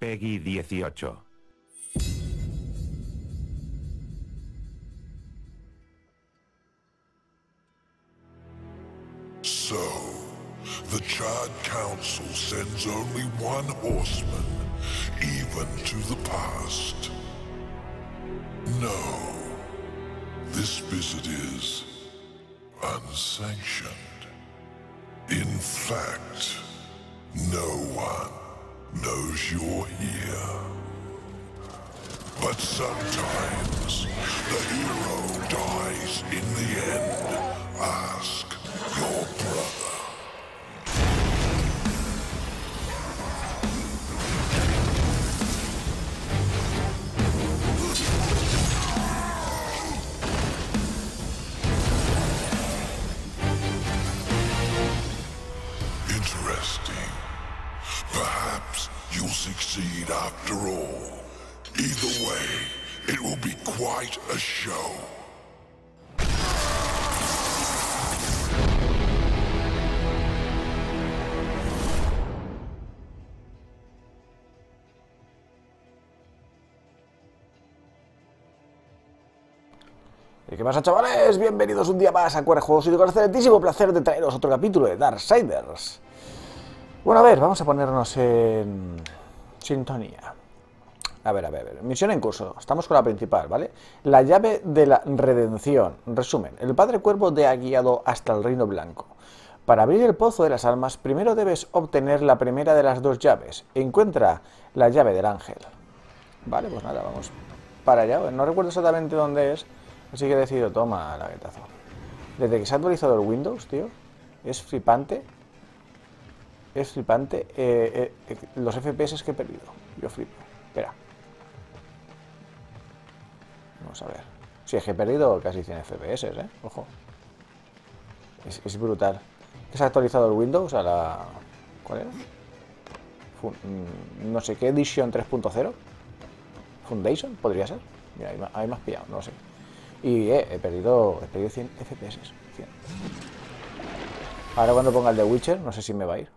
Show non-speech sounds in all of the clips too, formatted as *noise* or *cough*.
Peggy 18. So, the Chad Council sends only one horseman, even to the past. No, this visit is unsanctioned. In fact, no one knows you're here. But sometimes the hero dies in the end. Ask ¿Y qué pasa, chavales? Bienvenidos un día más a Cuerre Juegos y con el excelentísimo placer de traeros otro capítulo de Darksiders. Bueno, a ver, vamos a ponernos en sintonía. A ver, a ver, a ver. Misión en curso. Estamos con la principal, ¿vale? La llave de la redención. Resumen. El Padre Cuervo te ha guiado hasta el Reino Blanco. Para abrir el Pozo de las Almas, primero debes obtener la primera de las dos llaves. Encuentra la llave del ángel. Vale, pues nada, vamos para allá. No recuerdo exactamente dónde es, así que he decidido, toma la guetazo. Desde que se ha actualizado el Windows, tío, es flipante. Es flipante eh, eh, eh, los FPS que he perdido. Yo flipo. Espera. Vamos a ver. Si es que he perdido casi 100 FPS, ¿eh? Ojo. Es, es brutal. ¿Que se ha actualizado el Windows a la... ¿Cuál era? Mm, no sé qué edición 3.0. Foundation, podría ser. Mira, ahí, has pillado, no lo sé. Y eh, he perdido, he perdido 100 FPS. 100. Ahora cuando ponga el de Witcher, no sé si me va a ir.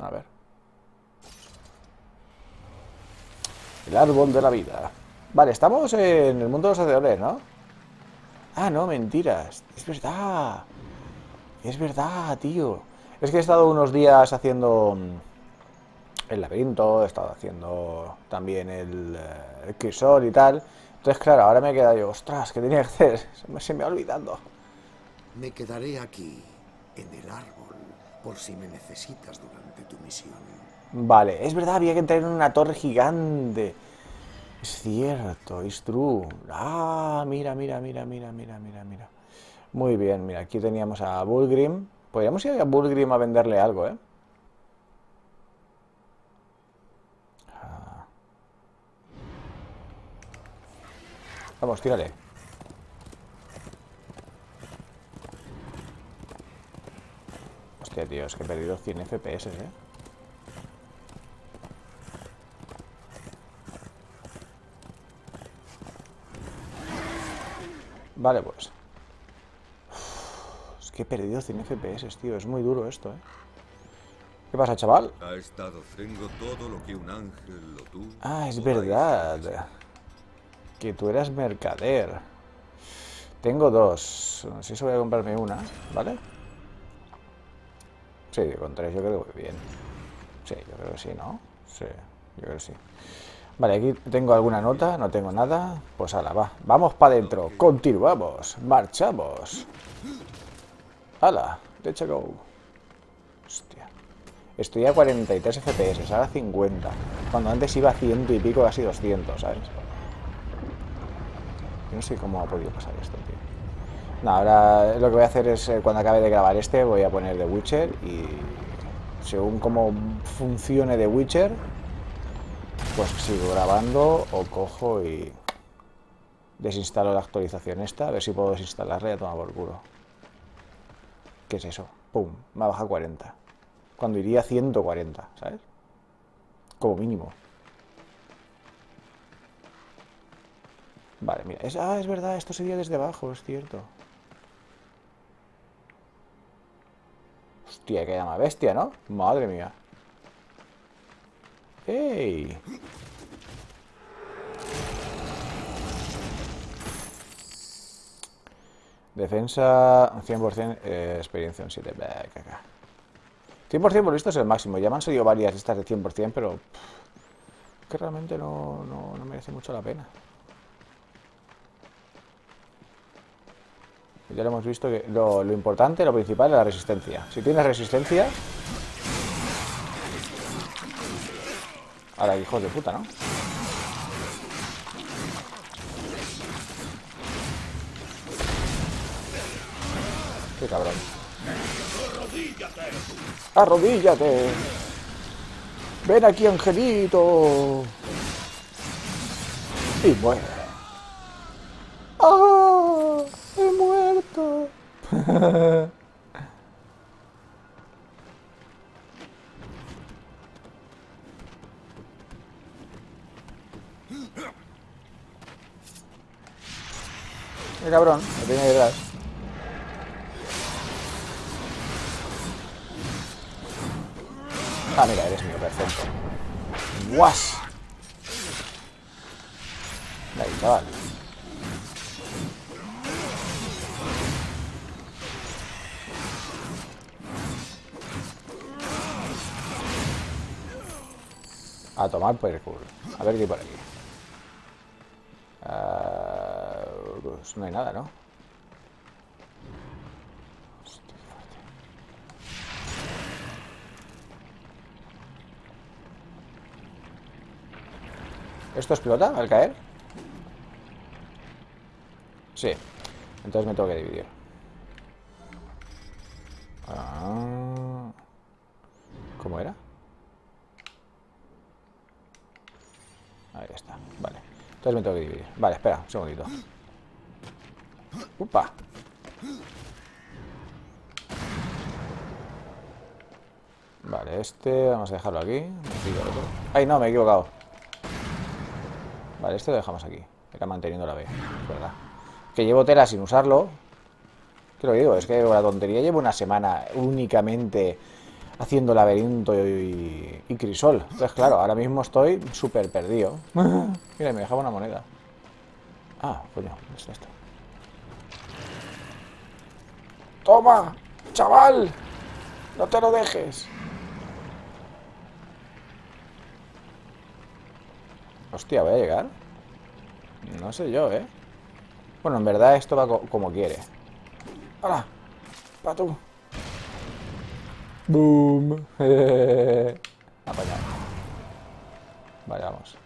A ver. El árbol de la vida. Vale, estamos en el mundo de los hacedores, ¿no? Ah, no, mentiras. Es verdad. Es verdad, tío. Es que he estado unos días haciendo mm, el laberinto, he estado haciendo también el, eh, el crisol y tal. Entonces, claro, ahora me queda yo, ostras, ¿qué tenía que hacer? *laughs* Se me, se me ha olvidado. Me quedaré aquí, en el árbol, por si me necesitas durante tu misión. Vale, es verdad, había que entrar en una torre gigante. Es cierto, es true. Ah, mira, mira, mira, mira, mira, mira, mira. Muy bien, mira, aquí teníamos a Bulgrim. Podríamos ir a Bulgrim a venderle algo, ¿eh? Vamos, tírale. Hostia, tío, es que he perdido 100 FPS, ¿eh? Vale, pues. Uf, es que he perdido 100 FPS, tío. Es muy duro esto, ¿eh? ¿Qué pasa, chaval? Ha estado tengo todo lo que un ángel lo tuvo. Ah, es verdad. Que tú eras mercader. Tengo dos. Si voy a comprarme una, ¿vale? Sí, con tres yo creo que voy bien. Sí, yo creo que sí, ¿no? Sí, yo creo que sí. Vale, aquí tengo alguna nota, no tengo nada. Pues ala, va. Vamos para adentro. Continuamos. Marchamos. Ala, let's go. Hostia. Estoy a 43 FPS, ahora 50. Cuando antes iba a ciento y pico, casi 200, ¿sabes? No sé cómo ha podido pasar esto, tío. No, ahora lo que voy a hacer es, eh, cuando acabe de grabar este, voy a poner The Witcher y según cómo funcione The Witcher, pues sigo grabando o cojo y desinstalo la actualización esta, a ver si puedo desinstalarla y a tomar por culo. ¿Qué es eso? ¡Pum! Me ha bajado 40. Cuando iría a 140, ¿sabes? Como mínimo. Vale, mira. Ah, es verdad, esto sería desde abajo, es cierto. Hostia, que llama bestia, ¿no? Madre mía. ¡Ey! Defensa 100%, eh, experiencia en 7. 100% por visto es el máximo. Ya me han salido varias estas de 100%, pero pff, que realmente no, no- no merece mucho la pena. Ya lo hemos visto que lo, importante, lo principal es la resistencia. Si tienes resistencia... Ahora, hijos de puta, ¿no? Qué cabrón. Arrodíllate. Ven aquí, angelito. Y muere. ¡Ah! ¡He muerto! *laughs* ¡Qué cabrón! Me tenía detrás. Ah, mira, eres mío, perfecto. ¡Guas! Ahí. A tomar por el. A ver qué hay por aquí. Ah, pues no hay nada, ¿no? Fuerte. ¿Esto explota al caer? Sí. Entonces me tengo que dividir. Me tengo que dividir. Vale, espera, un segundito. ¡Upa! Vale, este vamos a dejarlo aquí. ¡Ay, no! Me he equivocado. Vale, este lo dejamos aquí. Era manteniendo la B, es verdad. Que llevo tela sin usarlo. ¿Qué lo digo? Es que la tontería llevo una semana únicamente haciendo laberinto y, y crisol. Entonces, claro, ahora mismo estoy súper perdido. *laughs* Mira, me dejaba una moneda. Ah, coño, ¿dónde está esto? ¡Toma! ¡Chaval! ¡No te lo dejes! Hostia, ¿voy a llegar? No sé yo, ¿eh? Bueno, en verdad esto va co- como quiere. ¡Hala! ¡Patum! ¡Boom! *laughs* Apañado. Vale, vamos.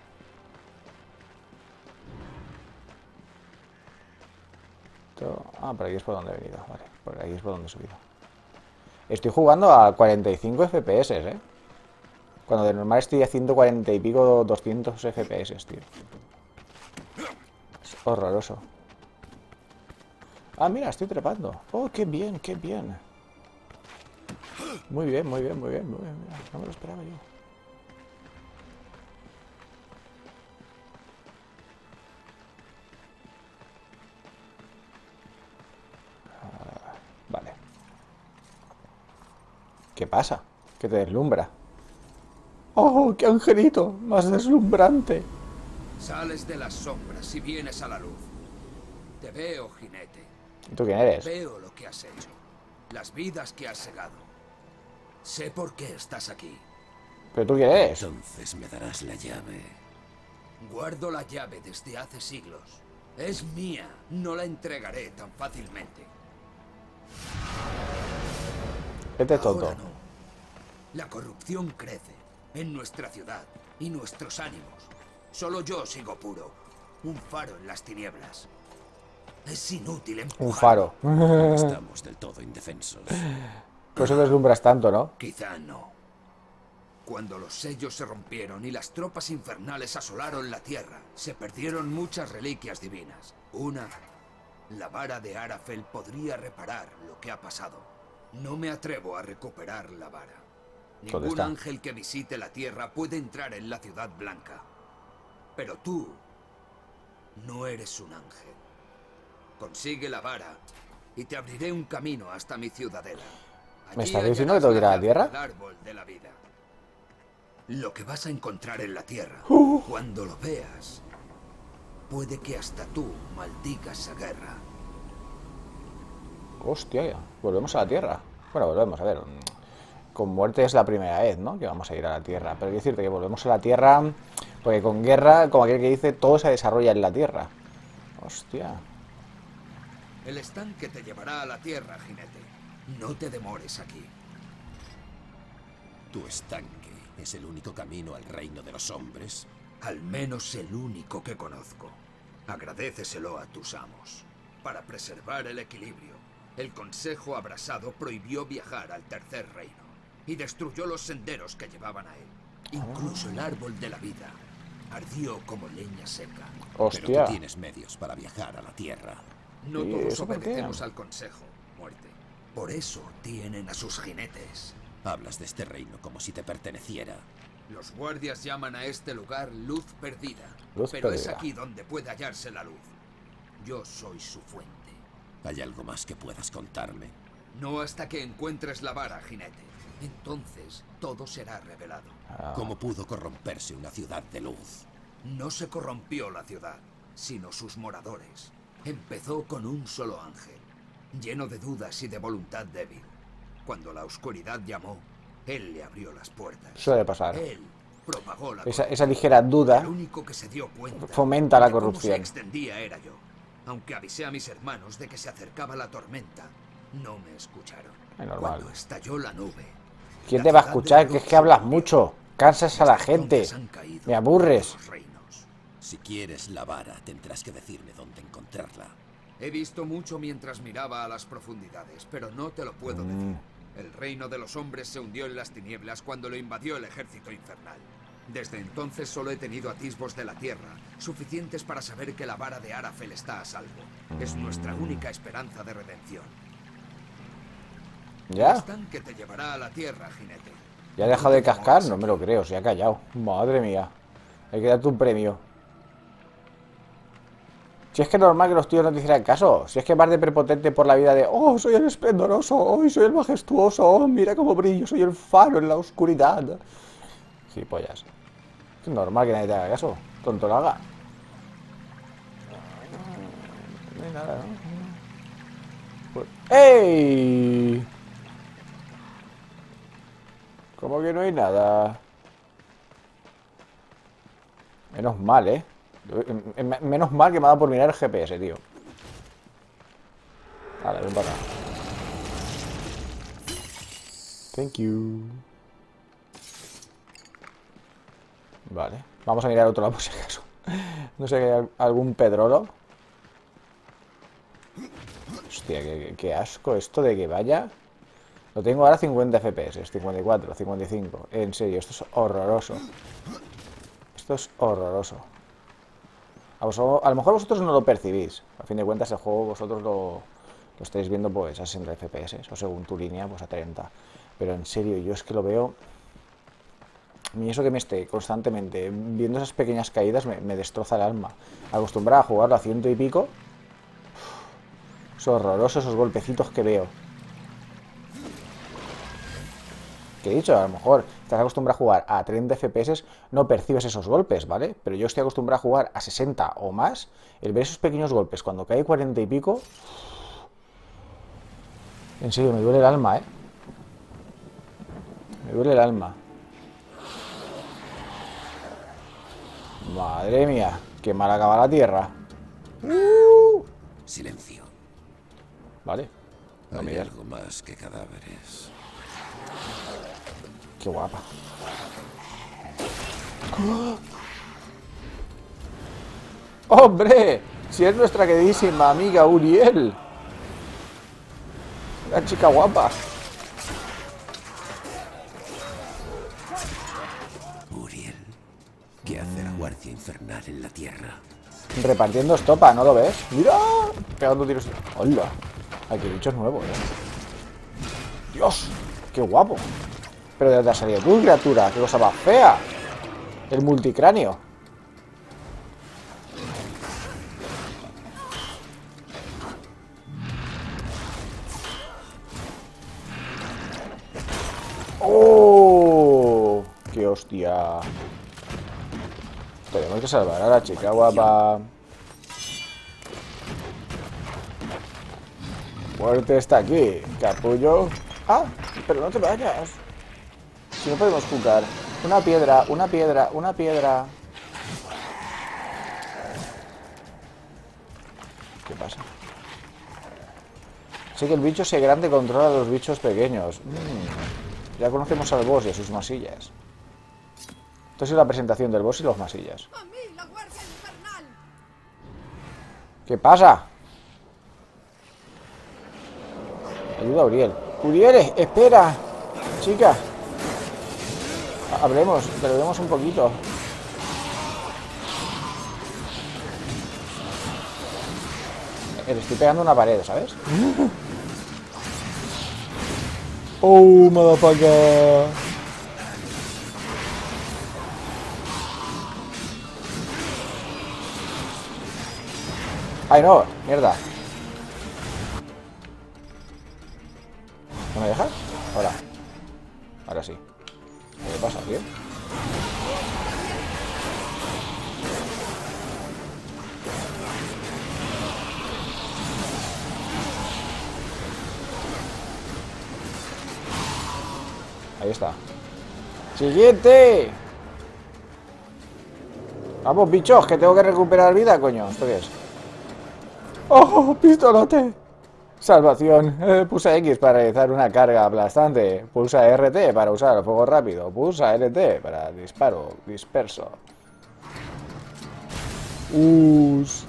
Ah, por aquí es por donde he venido. Vale, por aquí es por donde he subido. Estoy jugando a 45 FPS, ¿eh? Cuando de normal estoy a 140 y pico, 200 FPS, tío. Es horroroso. Ah, mira, estoy trepando. Oh, qué bien, qué bien. Muy bien, muy bien, muy bien, muy bien. mira, no me lo esperaba yo. Ah, vale. ¿Qué pasa? ¿Qué te deslumbra? ¡Oh, qué angelito! Más deslumbrante. Sales de las sombras y vienes a la luz. Te veo, jinete. ¿Y tú quién eres? Veo lo que has hecho. Las vidas que has segado. Sé por qué estás aquí. ¿Pero tú quién eres? Entonces me darás la llave. Guardo la llave desde hace siglos. Es mía. No la entregaré tan fácilmente. Este es tonto. Ahora no. La corrupción crece en nuestra ciudad y nuestros ánimos. Solo yo sigo puro. Un faro en las tinieblas. Es inútil empujar. Un faro. Estamos del todo indefensos. *laughs* Por eso deslumbras tanto, ¿no? Quizá no. Cuando los sellos se rompieron y las tropas infernales asolaron la tierra, se perdieron muchas reliquias divinas. Una, la vara de Arafel podría reparar lo que ha pasado. No me atrevo a recuperar la vara. ¿Dónde Ningún ángel que visite la tierra puede entrar en la ciudad blanca. Pero tú no eres un ángel. Consigue la vara y te abriré un camino hasta mi ciudadela. ¿Me estás diciendo que tengo que ir a la tierra? del árbol de la vida. Lo que vas a encontrar en la Tierra, Uh. cuando lo veas, puede que hasta tú maldigas esa guerra. Hostia, volvemos a la Tierra. Bueno, volvemos, a ver. mm, Con muerte es la primera vez, ¿no? Que vamos a ir a la Tierra. Pero quiero decirte que volvemos a la Tierra porque con guerra, como aquel que dice, todo se desarrolla en la Tierra. Hostia. El estanque te llevará a la Tierra, jinete. No te demores aquí. Tu estanque es el único camino al reino de los hombres. Al menos el único que conozco. Agradeceselo a tus amos. Para preservar el equilibrio, el Consejo Abrasado prohibió viajar al Tercer Reino y destruyó los senderos que llevaban a él. Incluso el árbol de la vida ardió como leña seca. Pero Hostia. tú tienes medios para viajar a la Tierra. No ¿Y todos obedecemos al Consejo, muerte. Por eso tienen a sus jinetes. Hablas de este reino como si te perteneciera. Los guardias llaman a este lugar luz perdida. Luz pero es aquí donde puede hallarse la luz. Yo soy su fuente. ¿Hay algo más que puedas contarme? No hasta que encuentres la vara, jinete. Entonces todo será revelado. ¿Cómo pudo corromperse una ciudad de luz? No se corrompió la ciudad, sino sus moradores. Empezó con un solo ángel, lleno de dudas y de voluntad débil. Cuando la oscuridad llamó, él le abrió las puertas. Suele pasar. Él propagó la Esa, ligera duda El único que se dio cuenta fomenta la corrupción. se extendía era yo. Aunque avisé a mis hermanos de que se acercaba la tormenta, no me escucharon. Es normal. Cuando estalló la nube. ¿Quién la te va a escuchar? Que es que hablas mucho. Cansas a la gente. Me aburres. Si quieres la vara, tendrás que decirme dónde encontrarla. He visto mucho mientras miraba a las profundidades, pero no te lo puedo Mm. decir. El reino de los hombres se hundió en las tinieblas cuando lo invadió el ejército infernal. Desde entonces solo he tenido atisbos de la tierra, suficientes para saber que la vara de Arafel está a salvo. Es nuestra única esperanza de redención. ¿Ya? Que te llevará a la tierra, jinete. ¿Ya ha dejado de cascar? No me lo creo, se ha callado. Madre mía. Hay que darte un premio. Si es que es normal que los tíos no te hicieran caso. Si es que vas de prepotente por la vida de Oh, soy el esplendoroso, oh, soy el majestuoso, oh, mira cómo brillo, soy el faro en la oscuridad. Sí, pollas. Es normal que nadie te haga caso. Tonto lo haga. No hay nada, ¿no? Pues- ¡Ey! ¿Cómo que no hay nada? Menos mal, ¿eh? Em- Menos mal que me ha dado por mirar el GPS, tío. Vale, ven para acá. Thank you. Vale. Vamos a mirar otro lado por si acaso. No sé, ¿hay algún pedrolo? Hostia, qué, qué asco esto de que vaya. Lo tengo ahora 50 FPS, 54, 55. En serio, esto es horroroso. Esto es horroroso. A, a lo mejor vosotros no lo percibís. A fin de cuentas, el juego vosotros lo, lo estáis viendo pues a 60 FPS, o según tu línea, pues a 30. Pero en serio, yo es que lo veo. Mí eso que me esté constantemente viendo esas pequeñas caídas me, destroza el alma. Acostumbrado a jugarlo a ciento y pico. Es horroroso esos golpecitos que veo. Que he dicho, a lo mejor estás acostumbrado a jugar a 30 FPS, no percibes esos golpes, ¿vale? Pero yo estoy acostumbrado a jugar a 60 o más, el ver esos pequeños golpes cuando cae 40 y pico. En serio, me duele el alma, ¿eh? Me duele el alma. Madre mía, qué mal acaba la tierra. Silencio. Vale, No, Hay algo más que cadáveres. Qué guapa. ¡Hombre! Si es nuestra queridísima amiga Uriel. La chica guapa. Uriel. ¿Qué hace la Guardia Infernal en la Tierra? Repartiendo estopa, ¿no lo ves? ¡Mira! Pegando tiros. ¡Hola! Aquí bichos nuevos, ¿eh? ¡Dios! ¡Qué guapo! Pero de dónde has salido tú, criatura. ¡Qué cosa más fea! El multicráneo. ¡Oh! ¡Qué hostia. Tenemos que salvar a la chica guapa. Muerte está aquí, capullo. Ah, pero no te vayas. Si no podemos jugar. Una piedra, una piedra, una piedra. ¿Qué pasa? Sé que el bicho sea grande controla a los bichos pequeños. Mm, Ya conocemos al boss y a sus masillas. Esto es la presentación del boss y los masillas. ¿Qué pasa? Ayuda a Uriel. Uriel, espera. Chica. Hablemos, lo vemos un poquito. Eh, Le estoy pegando una pared, ¿sabes? *laughs* Oh, motherfucker. Ay, no, mierda. ¡Siguiente! Vamos, bichos, que tengo que recuperar vida, coño. ¿Esto es? ¡Oh, pistolote! Salvación. Eh, pulsa X para realizar una carga aplastante. Pulsa RT para usar fuego rápido. Pulsa LT para disparo disperso. Us.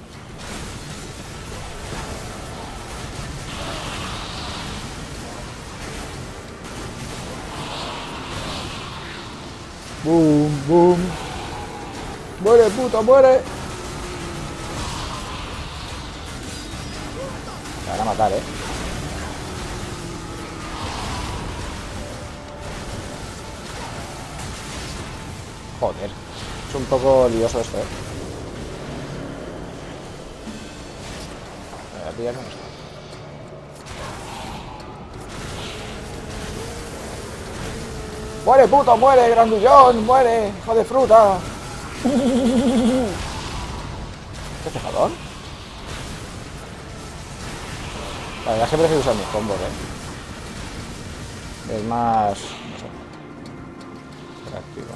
Boom, boom. Muere, puto, muere. Me van a matar, eh. Joder. Es un poco lioso esto, eh. Voy a pillar con esto. ¡Muere, puto! ¡Muere, grandullón! ¡Muere! ¡Hijo de fruta! ¿Qué cejador? La verdad es que prefiero usar mis combos, eh. Es más... no sé. Práctico.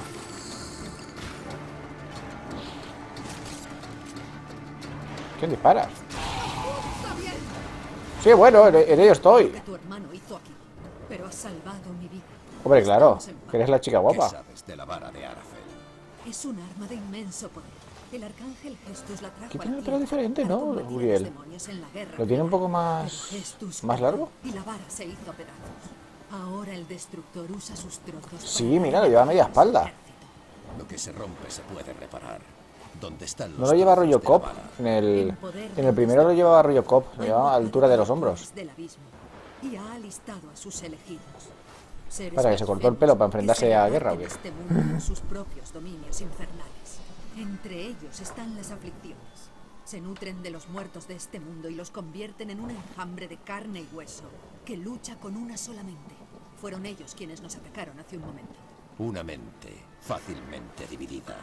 ¿Quién dispara? ¡Está bien! Sí, bueno, en, en ello estoy. Que tu hermano hizo aquí. Pero has salvado mi vida. Hombre, claro. Que eres la chica ¿Qué guapa. sabes de la vara de Arafel? Es un arma de inmenso poder. El arcángel Gestus la trajo ¿Qué tiene el pelo diferente, no, Uriel? Lo tiene un poco más... ¿Más largo? Y la vara se hizo pedazos. Ahora el destructor usa sus trozos. Sí, mira, lo lleva a media espalda. ejército. Lo que se rompe se puede reparar. ¿Dónde están los No lo lleva rollo cop. En el, en el primero lo llevaba rollo cop. Lo llevaba a altura de los hombros. Del abismo, y ha alistado a sus elegidos. Seres Para que se cortó el pelo para enfrentarse a la guerra, ¿o qué? Este mundo con sus propios dominios infernales. Entre ellos están las aflicciones. Se nutren de los muertos de este mundo y los convierten en un enjambre de carne y hueso que lucha con una sola mente. Fueron ellos quienes nos atacaron hace un momento. Una mente fácilmente dividida.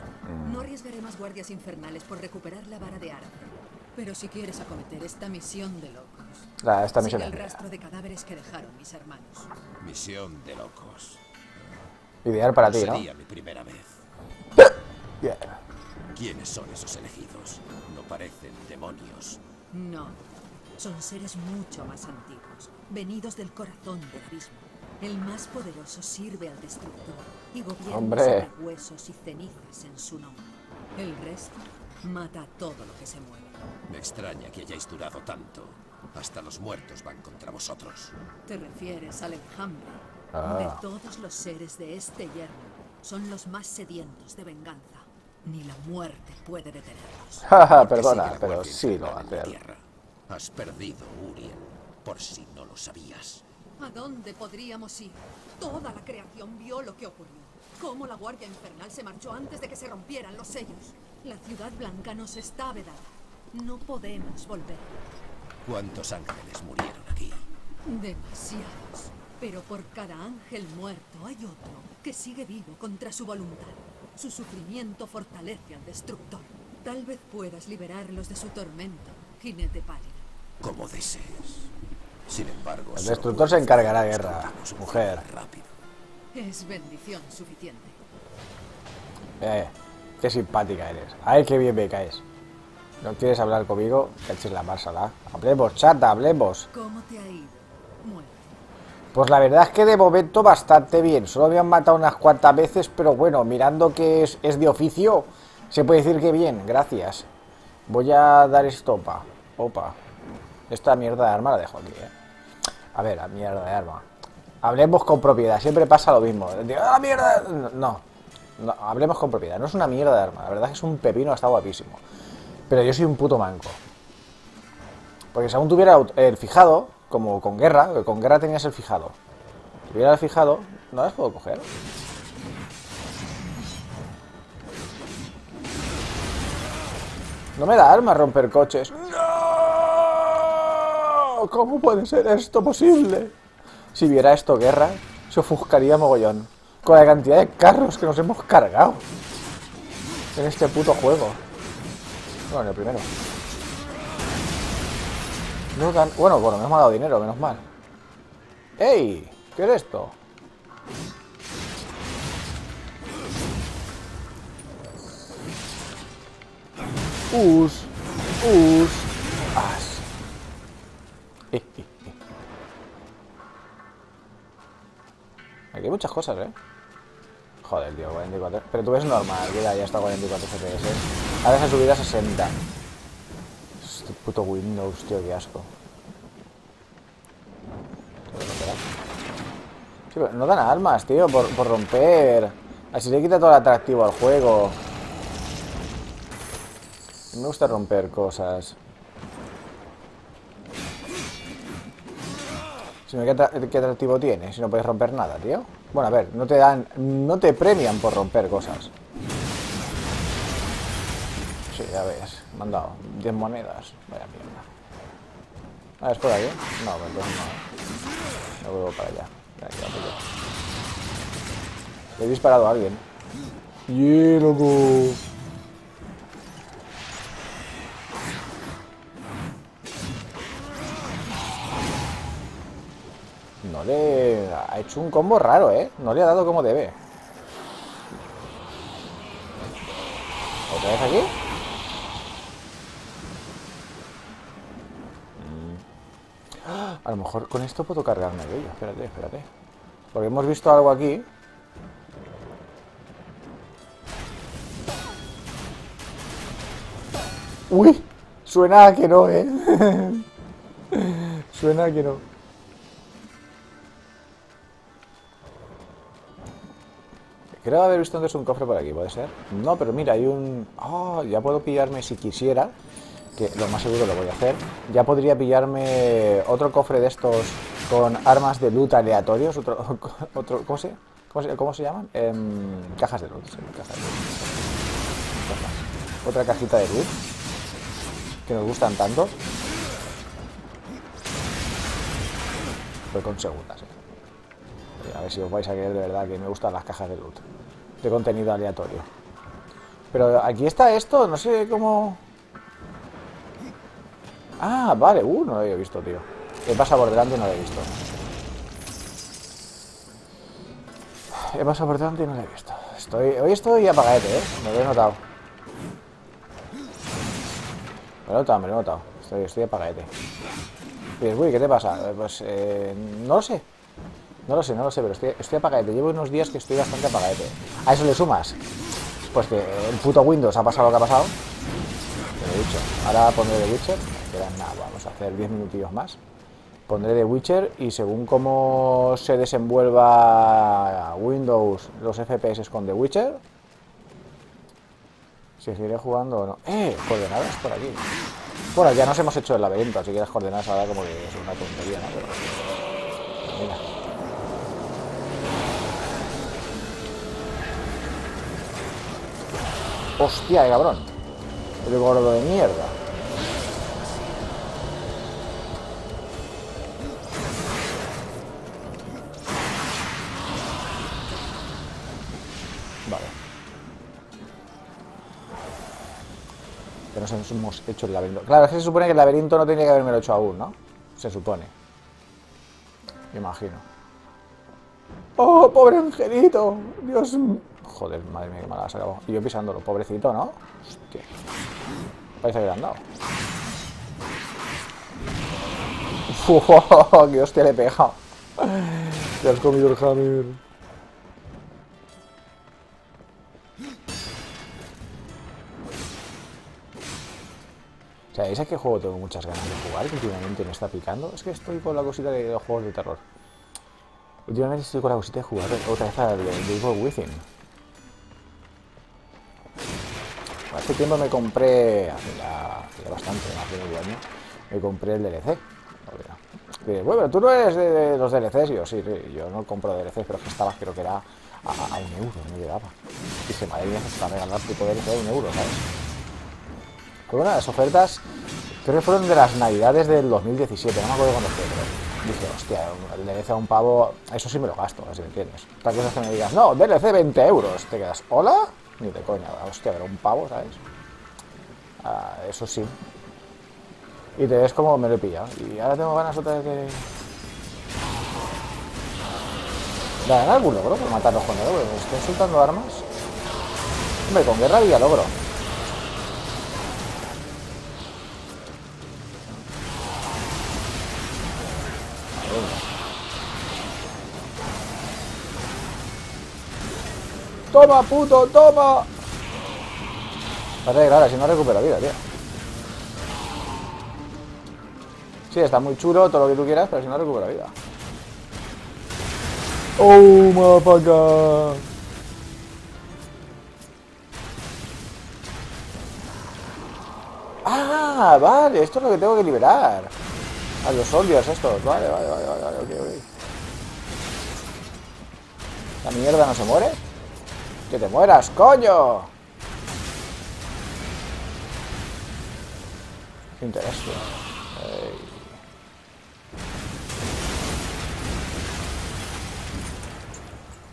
No arriesgaré más guardias infernales por recuperar la vara de Arthur. Pero si quieres acometer esta misión de locos, La, esta sigue misión el es rastro de cadáveres que dejaron mis hermanos. Misión de locos. ideal para ti, ¿no? Sería mi primera vez. *coughs* Bien. ¿Quiénes son esos elegidos? No parecen demonios. No, son seres mucho más antiguos, venidos del corazón del abismo. El más poderoso sirve al destructor y gobierna sobre huesos y cenizas en su nombre. El resto mata a todo lo que se mueve. Me extraña que hayáis durado tanto. Hasta los muertos van contra vosotros. Te refieres al enjambre. Ah. De todos los seres de este yermo, son los más sedientos de venganza. Ni la muerte puede detenerlos. *laughs* Jaja, ¿Por qué perdona, pero sí lo va a hacer. Has perdido, Uriel. Por si no lo sabías. ¿A dónde podríamos ir? Toda la creación vio lo que ocurrió. Cómo la Guardia Infernal se marchó antes de que se rompieran los sellos. La Ciudad Blanca nos está vedada. No podemos volver. ¿Cuántos ángeles murieron aquí? Demasiados. Pero por cada ángel muerto hay otro que sigue vivo contra su voluntad. Su sufrimiento fortalece al destructor. Tal vez puedas liberarlos de su tormento, jinete pálido. Como desees. Sin embargo, El destructor se encargará de guerra, mujer. rápido. Es bendición suficiente. Eh, qué simpática eres. Ay, qué bien me caes. ¿No quieres hablar conmigo? Eches la marsala. Hablemos, chata, hablemos. ¿Cómo te ha ido? Pues la verdad es que de momento bastante bien. Solo me han matado unas cuantas veces, pero bueno, mirando que es, es de oficio, se puede decir que bien, gracias. Voy a dar estopa. Opa. Esta mierda de arma la dejo aquí, eh. A ver, la mierda de arma. Hablemos con propiedad, siempre pasa lo mismo. Digo, ¡Ah, la mierda! No, no, hablemos con propiedad. No es una mierda de arma, la verdad es que es un pepino, está guapísimo. Pero yo soy un puto manco. Porque si aún tuviera el fijado, como con guerra, con guerra tenías el fijado. Si tuviera el fijado, no las puedo coger. No me da arma romper coches. ¡No! ¿Cómo puede ser esto posible? Si viera esto guerra, se ofuscaría mogollón. Con la cantidad de carros que nos hemos cargado. En este puto juego. Bueno, en el primero. No dan- Bueno, bueno, me hemos dado dinero, menos mal. ¡Ey! ¿Qué es esto? Us. Us. As. *laughs* Aquí hay muchas cosas, ¿eh? Joder, tío, 44. Pero tú ves normal, que ya está a 44 FPS. Ahora se ha subido a 60. Este puto Windows, tío, qué asco. No dan armas, tío, por romper. Así le quita todo el atractivo al juego. Me gusta romper cosas. Si no, ¿qué, atra- qué atractivo tiene? Si no puedes romper nada, tío. Bueno, a ver, no te dan, no te premian por romper cosas. Sí, ya ves, me han dado 10 monedas. Vaya mierda. Ah, ¿es por aquí? No, pues entonces no. Me vuelvo para allá. Pues ya. Le he disparado a alguien. ¡Yeah, loco! No le... Ha hecho un combo raro, ¿eh? No le ha dado como debe. ¿Otra vez aquí? Mm. A lo mejor con esto puedo cargarme de ello. Espérate, espérate. Porque hemos visto algo aquí. ¡Uy! Suena que no, ¿eh? *laughs* Suena que no. Creo haber visto antes un cofre por aquí, ¿puede ser? No, pero mira, hay un... Ah, ya puedo pillarme si quisiera, que lo más seguro lo voy a hacer. Ya podría pillarme otro cofre de estos con armas de loot aleatorios, otro... *laughs* otro ¿cómo, se, cómo, se, llaman? Em, cajas de loot, cajas de loot. Otra cajita de loot, que nos gustan tanto. Voy con segundas, eh. A ver si os vais a creer de verdad que me gustan las cajas de loot. De contenido aleatorio. Pero aquí está esto, no sé cómo... Ah, vale. Uh, no lo había visto, tío. He pasado por delante y no lo he visto. He pasado por delante y no lo he visto. Estoy... Hoy estoy apagadete, ¿eh? Me lo he notado. Me lo he notado, me lo he notado. Estoy, estoy apagadete. Uy, ¿qué te pasa? Eh, Pues, eh, no lo sé. No lo sé, no lo sé, pero estoy, estoy apagadete. Llevo unos días que estoy bastante apagadete. A eso le sumas. Pues que el puto Windows ha pasado lo que ha pasado. Te lo he dicho. Ahora pondré The Witcher. Nada, vamos a hacer 10 minutillos más. Pondré The Witcher y según cómo se desenvuelva Windows los FPS con The Witcher, seguiré jugando o no. ¡Eh! Coordenadas por aquí. Bueno, ya nos hemos hecho el laberinto, así que las coordenadas ahora como que es una tontería, ¿no? Hostia, de cabrón. El gordo de mierda. Vale. Que nos hemos hecho el laberinto. Claro, es que se supone que el laberinto no tenía que haberme lo hecho aún, ¿no? Se supone. Me imagino. ¡Oh, pobre angelito! ¡Dios mío! Joder, madre mía, qué mala se acabó. Y yo pisándolo, pobrecito, ¿no? Hostia. Parece que le han dado. Uf, ¡Qué hostia le he pegado! Te has comido el hammer. ¿Sabéis a qué juego tengo muchas ganas de jugar? Que últimamente me está picando. Es que estoy con la cosita de los juegos de terror. Últimamente estoy con la cosita de jugar otra vez al de Evil Within. Hace tiempo me compré, hace ya, hace ya bastante, de medio año, me compré el DLC. Que, bueno, tú no eres de, los DLCs, yo sí, yo no compro DLCs, pero que estaba, creo que era a, un euro, no llegaba. Dije, madre mía, se está regalando puto DLC a un euro, ¿sabes? Fue una las ofertas, creo que fueron de las navidades del 2017, no me acuerdo cuándo fue, pero dije, hostia, el DLC a un pavo, eso sí me lo gasto, así me entiendes. Otra cosa es que me digas, no, DLC 20 euros, te quedas, ¿hola? Ni de coña, hostia, pero un pavo, ¿sabes? Ah, eso sí. Y te ves como me lo he pillado. Y ahora tengo ganas otra vez de... ¿De ganar algún logro por matarlos con el logro? ¿Me estoy soltando armas? Hombre, con guerra había logro. ¡Toma, puto, toma! Pasa que claro, si no recupero vida, tío. Sí, está muy chulo, todo lo que tú quieras, pero si no recupero vida. ¡Oh, motherfucker! Ah, vale, esto es lo que tengo que liberar. A los zombies estos. Vale, vale, vale, vale, vale, ok, ok. ¿La mierda no se muere? ¡Que te mueras, coño! Qué.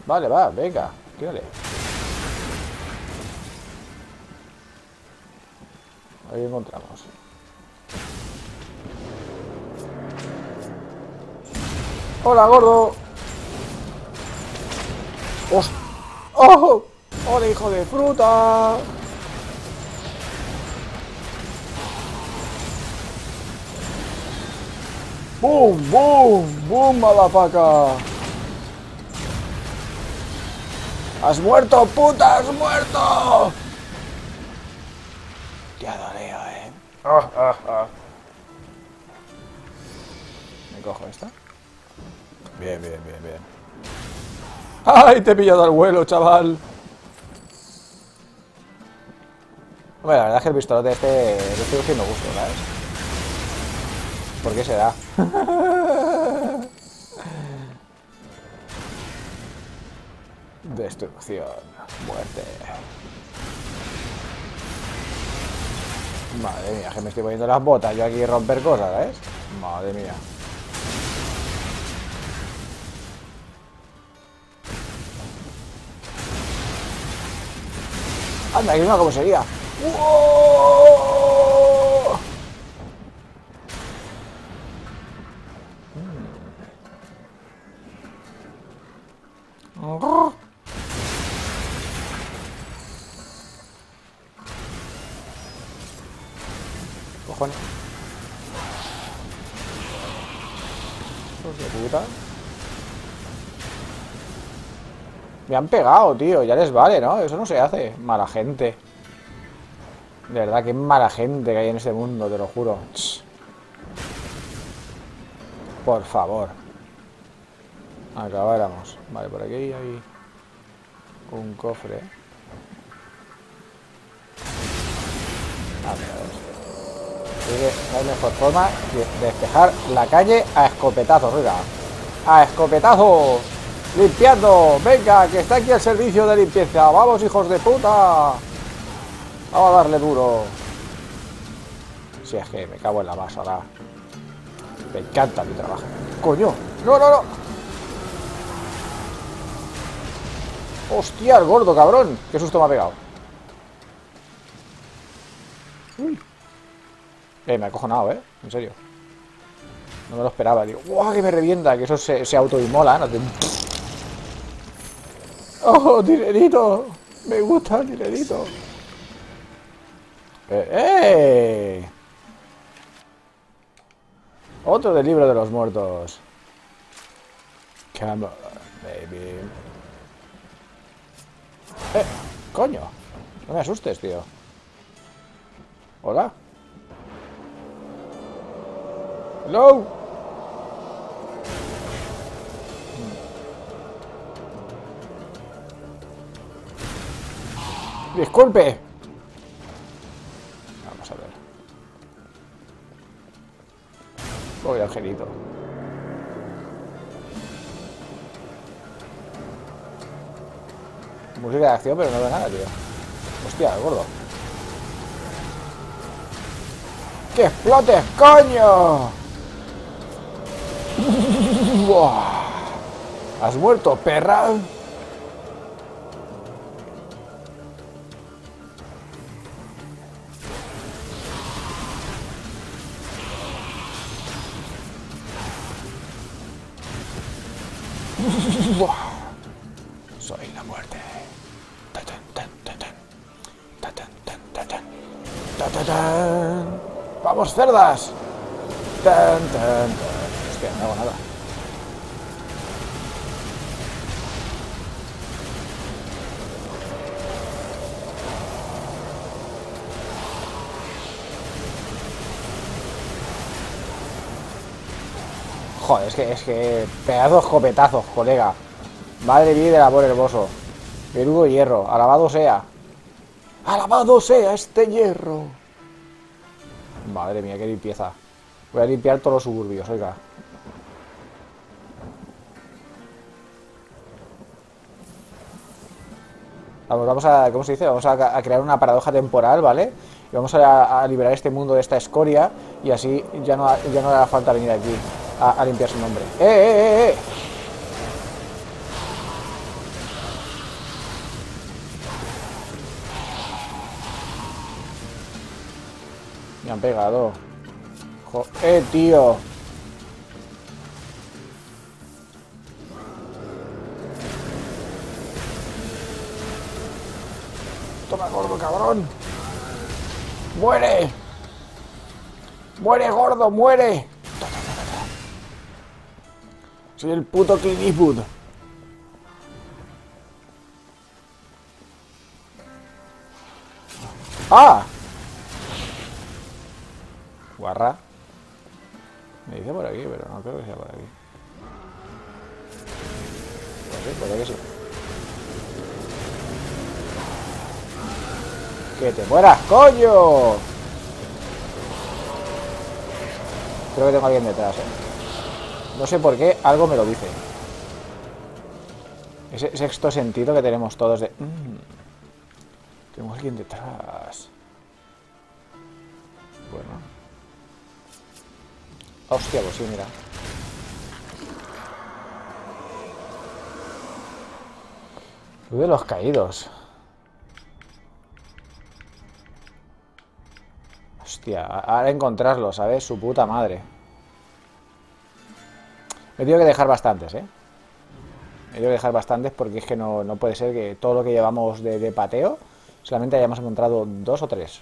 Vale, va, venga, tírale. Ahí encontramos. ¡Hola, gordo! ¡Hostia! ¡Oh! ¡Hola, hijo de fruta! ¡Boom! ¡Boom! ¡Boom, motherfucker! ¡Has muerto, puta! ¡Has muerto! Te adoreo, eh. Ah, ah, ah. ¿Me cojo esta? Bien, bien, bien, bien. ¡Ay, te he pillado al vuelo, chaval! Bueno, la verdad es que el pistolote este lo estoy cogiendo gusto, ¿sabes? ¿Por qué será? *laughs* Destrucción, muerte. Madre mía, que me estoy poniendo las botas yo aquí romper cosas, ¿sabes? Madre mía. Anda, que no cómo sería. ¡Wow! Me han pegado, tío. Ya les vale, ¿no? Eso no se hace. Mala gente. De verdad, qué mala gente que hay en este mundo, te lo juro. Por favor. Acabáramos. Vale, por aquí hay un cofre. A ver, no hay mejor forma de despejar la calle a escopetazos, oiga. ¡A escopetazos! ¡Limpiando! ¡Venga, que está aquí el servicio de limpieza! ¡Vamos, hijos de puta! Vamos a darle duro. Si es que me cago en la masa ahora. Me encanta mi trabajo. ¡Coño! ¡No, no, no! ¡Hostia, el gordo, cabrón! ¡Qué susto me ha pegado! Uy. Eh, me ha acojonado, ¿eh? En serio. No me lo esperaba, digo. ¡Guau, que me revienta! Que eso se, se ¿no? ¡Oh, dinerito! Me gusta el dinerito. ¡Eh! eh. Otro del libro de los muertos. Come on, baby. ¡Eh! ¡Coño! No me asustes, tío. ¿Hola? ¿Hello? Disculpe. Vamos a ver. Voy angelito. Música de acción, pero no veo nada, tío. Hostia, gordo. ¡Que explotes, coño! *laughs* ¿Has muerto, perra? Soy la muerte. ¡Vamos, cerdas! Tan, tan, tan. Hostia, no hago nada. Joder, es que, es que... Pedazos copetazos, colega. Madre mía del amor hermoso. Menudo hierro. Alabado sea. Alabado sea este hierro. Madre mía, qué limpieza. Voy a limpiar todos los suburbios, oiga. Vamos, vamos a, ¿cómo se dice? Vamos a, a crear una paradoja temporal, ¿vale? Y vamos a, a liberar este mundo de esta escoria y así ya no, ya no hará falta venir aquí a, a limpiar su nombre. ¡Eh, eh, eh, eh! Me han pegado. Jo ¡Eh, tío! Toma, gordo, cabrón. ¡Muere! ¡Muere, gordo, muere! Soy el puto Clint Eastwood. ¡Ah! Guarra. Me dice por aquí, pero no creo que sea por aquí. Sí, puede que sí. ¡Que te mueras, coño! Creo que tengo a alguien detrás, ¿eh? No sé por qué, algo me lo dice. Ese sexto sentido que tenemos todos de... "Mm, tengo alguien detrás. Bueno. Hostia, pues sí, mira. Luz de los caídos. Hostia, ahora encontrarlo, ¿sabes? Su puta madre. Me tengo que dejar bastantes, ¿eh? Me tengo que dejar bastantes porque es que no, no puede ser que todo lo que llevamos de, pateo solamente hayamos encontrado dos o tres.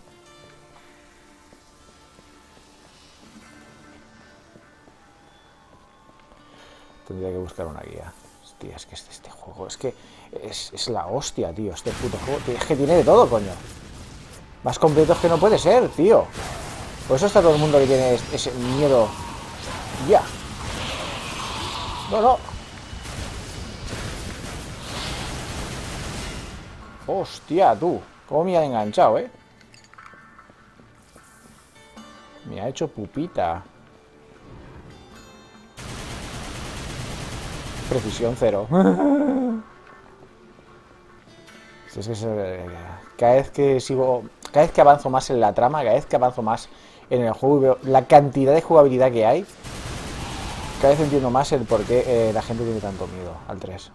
Tendría que buscar una guía. Hostia, es que este, este juego, es que es, la hostia, tío. Este puto juego, es que tiene de todo, coño. Más completos que no puede ser, tío. Por eso está todo el mundo que tiene es- ese miedo. Ya. No, no. Hostia, tú. ¿Cómo me ha enganchado, eh? Me ha hecho pupita. Precisión cero. *laughs* Es que cada vez que sigo, cada vez que avanzo más en la trama, cada vez que avanzo más en el juego la cantidad de jugabilidad que hay, cada vez entiendo más el por qué eh, la gente tiene tanto miedo al 3.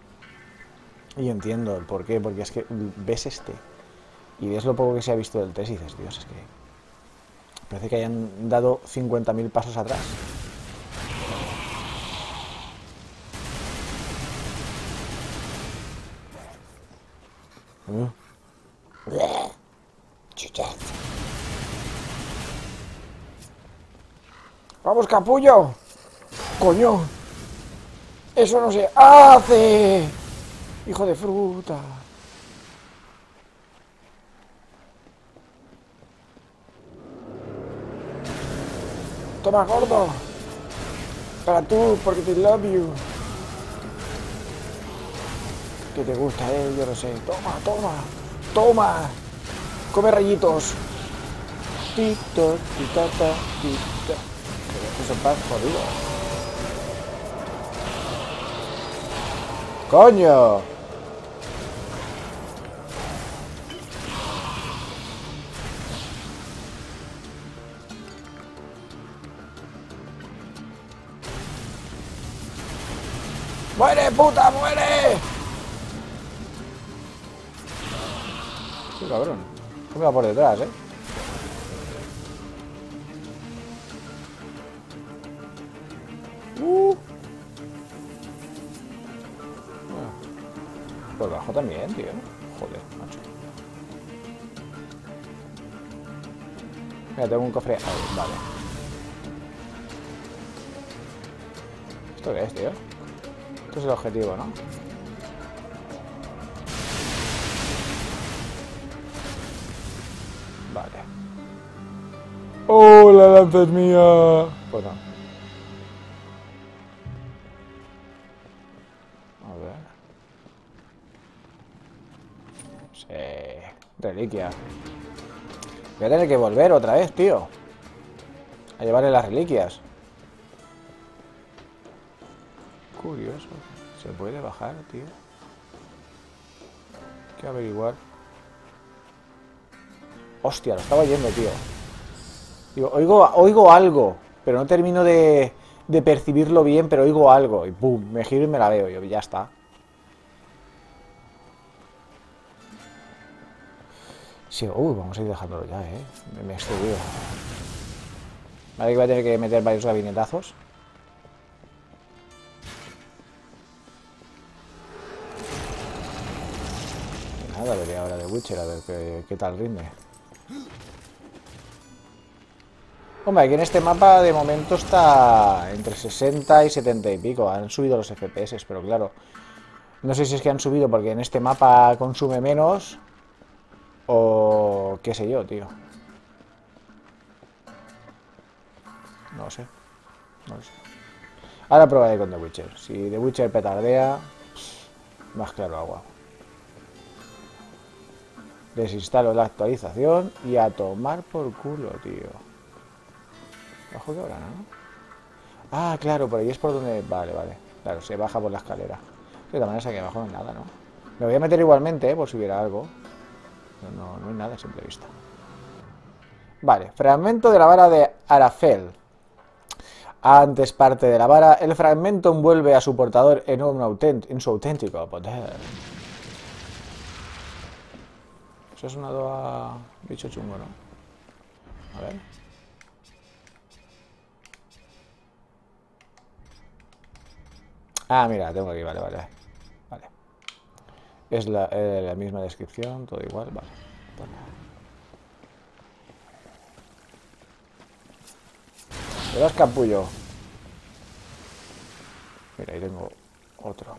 Y entiendo el por qué, porque es que ves este y ves lo poco que se ha visto del 3 y dices, Dios, es que parece que hayan dado 50.000 pasos atrás. Mm. ¡Vamos, capullo! ¡Coño! ¡Eso no se hace! ¡Hijo de fruta! Toma, gordo. Para tú, porque te love you. Que te gusta, eh, yo no sé. Toma, toma, toma. Come rayitos. Tito, titata, tita. Eso está jodido. ¡Coño! ¡Muere, puta, muere! Sí, cabrón. Me va por detrás, ¿eh? Uh. Por abajo también, tío. Joder, macho. Mira, tengo un cofre. Ahí, vale. ¿Esto qué es, tío? Esto es el objetivo, ¿no? Vale. ¡Oh, la lanza es mía! Pues no. Voy a tener que volver otra vez, tío. A llevarle las reliquias. Curioso. ¿Se puede bajar, tío? Hay que averiguar. Hostia, lo estaba oyendo, tío. Oigo, oigo algo, pero no termino de, percibirlo bien, pero oigo algo. Y pum, me giro y me la veo. Yo, ya está. Uy, vamos a ir dejándolo ya, eh. Me, he excedido. Vale, que voy a tener que meter varios gabinetazos. Nada, veré ahora de Witcher, a ver qué, qué tal rinde. Hombre, aquí en este mapa de momento está entre 60 y 70 y pico. Han subido los FPS, pero claro. No sé si es que han subido porque en este mapa consume menos. O qué sé yo, tío. No sé. No sé. Ahora probaré con The Witcher. Si The Witcher petardea, más claro agua. Desinstalo la actualización y a tomar por culo, tío. Bajo de ahora, ¿no? Ah, claro, por ahí es por donde... Vale, vale. Claro, se baja por la escalera. De todas maneras aquí abajo no nada, ¿no? Me voy a meter igualmente, ¿eh? Por si hubiera algo. No, no, hay nada a simple vista. Vale, fragmento de la vara de Arafel. Antes parte de la vara, el fragmento envuelve a su portador en, en su auténtico poder. Eso ha sonado a bicho chungo, ¿no? A ver. Ah, mira, tengo aquí, vale. Vale. Es la, eh, la misma descripción, todo igual, vale. vale. Verás capullo. Mira, ahí tengo otro.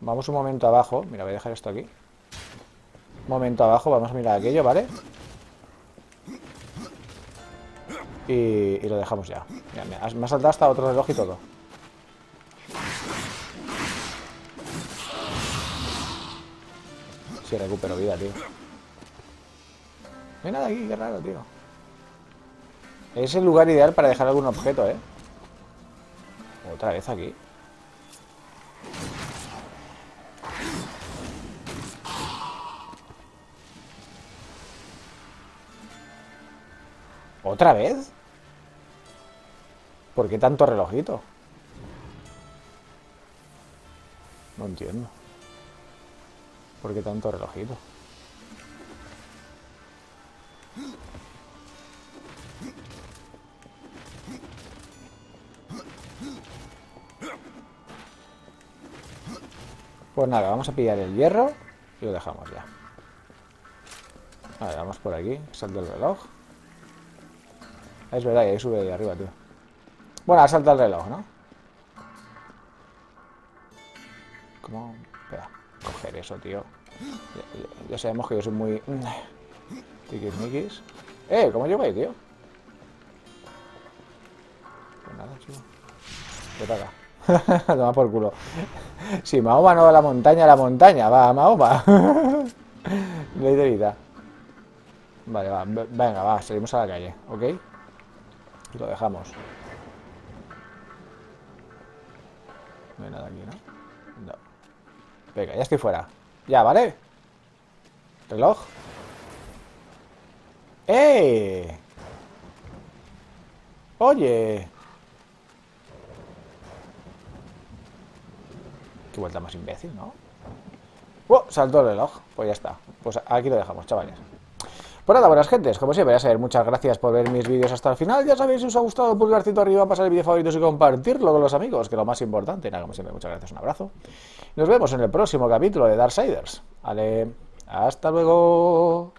Vamos un momento abajo. Mira, voy a dejar esto aquí. Un momento abajo, vamos a mirar aquello, ¿vale? Y, y lo dejamos ya. Mira, mira, me ha saltado hasta otro reloj y todo. Sí, recupero vida, tío. No hay nada aquí, qué raro, tío. Es el lugar ideal para dejar algún objeto, ¿eh? Otra vez aquí. ¿Otra vez? ¿Por qué tanto relojito? No entiendo. ¿Por qué tanto relojito? Pues nada, vamos a pillar el hierro y lo dejamos ya. Vale, vamos por aquí, salto el reloj. Es verdad, y ahí sube ahí arriba, tío. Bueno, salta el reloj, ¿no? Espera, coger eso, tío. Ya, ya- sabemos que yo soy muy... Tiquismiquis. ¡Eh! ¿Cómo llevo ahí, tío? Pues nada, chico. Vete acá. *laughs* Toma por culo. Si Mahoma no va a la montaña, a la montaña. Va, Mahoma. *laughs* Ley de vida. Vale, va. ve- Venga, va. Salimos a la calle, ¿ok? Y lo dejamos. No hay nada aquí, ¿no? Venga, ya estoy fuera. Ya, ¿vale? Reloj. ¡Eh! Oye. Qué vuelta más imbécil, ¿no? ¡Oh! Saltó el reloj. Pues ya está. Pues aquí lo dejamos, chavales. Pues nada, buenas gentes, como siempre, ya saber, muchas gracias por ver mis vídeos hasta el final. Ya sabéis, si os ha gustado, pulgarcito arriba, pasar el vídeo favorito y compartirlo con los amigos, que es lo más importante. Nada, como siempre, muchas gracias, un abrazo. Nos vemos en el próximo capítulo de Darksiders. Vale, hasta luego.